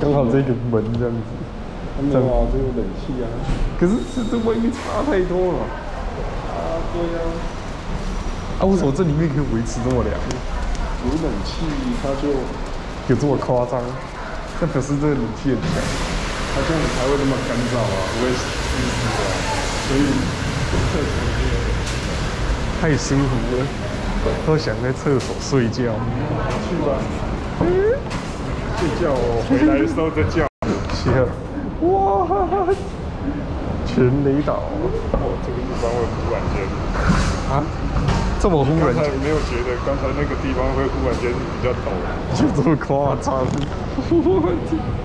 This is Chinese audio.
刚好这个门这样子。没有啊，这个冷气啊。可是这这外面差太多了。啊，对呀。啊，为什么这里面可以维持这么凉？有冷气，它就有这么夸张？那表示这个冷气很强，它这样子才会那么干燥啊，不会湿湿的。所以厕所太舒服了，都想在厕所睡觉。去吧。睡觉，哦，回来的时候再叫。行。哇！全雷倒。哦，这个地方会忽然间。啊？这么忽然？刚才没有觉得，刚才那个地方会忽然间比较陡，就这么夸张？